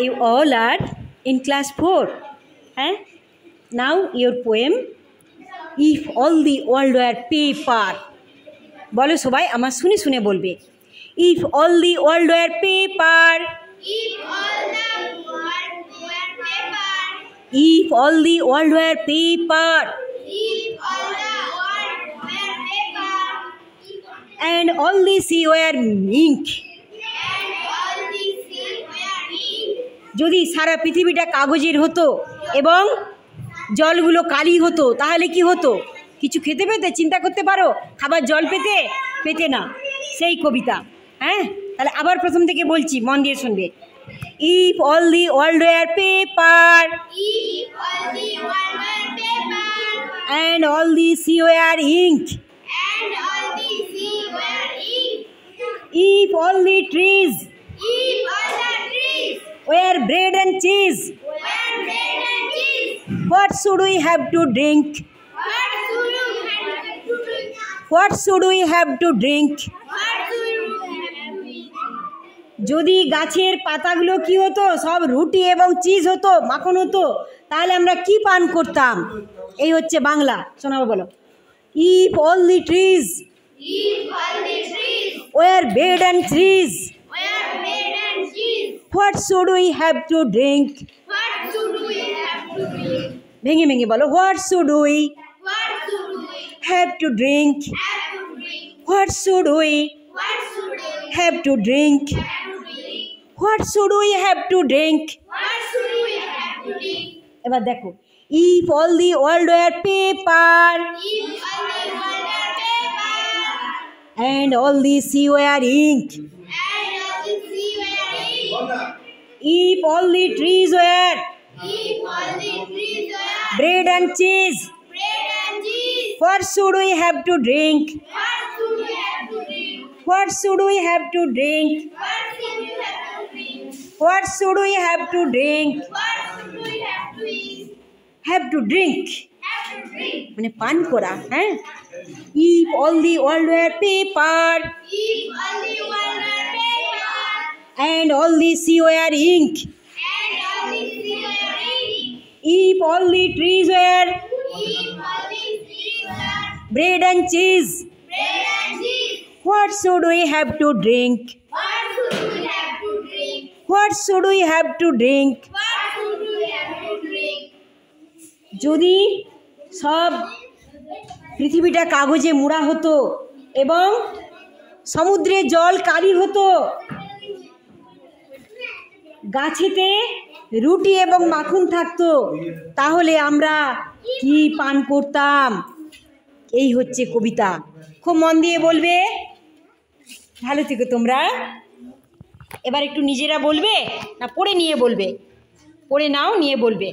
you all are in class 4 eh? now your poem if all the world were paper বলো সবাই আমার শুনে শুনে বলবে if all the world were paper If all the world were paper, if all the world were paper if all the world were paper, and all the sea were ink যদি সারা পৃথিবীটা কাগজের হতো এবং জলগুলো কালি হতো, তাহলে কি হতো? কিছু খেতে পেতে? চিন্তা করতে পারো? খাবার জল পেতে? পেতে না। সেই কবিতা। হ্যাঁ? তাহলে আবার প্রথম থেকে বলছি, মন দিয়ে শুনবে। If all the world were paper and all the sea were ink if all the trees were bread and cheese, we have to drink what should you have to drink? What should you have to eat? যদি গাছের পাতাগুলো কি হতো? সব রুটি এবং cheese হতো মাখন হতো তাহলে আমরা কি পান করতাম? এই হচ্ছে বাংলা। শোনাবো বলো। If all the trees were bread and trees What should we have to drink what should we have to drink? ভেঙে ভেঙে বলো what should we What should we have to drink have to drink? What should we What should we have to drink have to drink? What should we have to drink What should we have to drink? এবার দেখো if all the world were paper If all the world were paper, and all the sea were ink were ink, If all the trees were if all the trees were bread and cheese, bread and cheese, what should we have to drink? what should we have to drink? What should we have to drink? What should we have to drink? What should we have to drink? What should we have to eat? Have to drink. Have to drink. মানে পান করা হ্যাঁ if all the world were paper If all the world and all the sea were ink, if all the trees were bread and cheese, what should we have to drink? What should we have to drink? যদি সব পৃথিবীটা কাগজে মোড়া হতো এবং সমুদ্রে জল কালি হতো গাছেতে রুটি এবং মাখন থাকতো, তাহলে আমরা কি পান করতাম? এই হচ্ছে কবিতা। খুব মন দিয়ে বলবে? ভালো থেকো তোমরা। এবার একটু নিজেরা বলবে না পড়ে নিয়ে বলবে? পড়ে নাও, নিয়ে বলবে।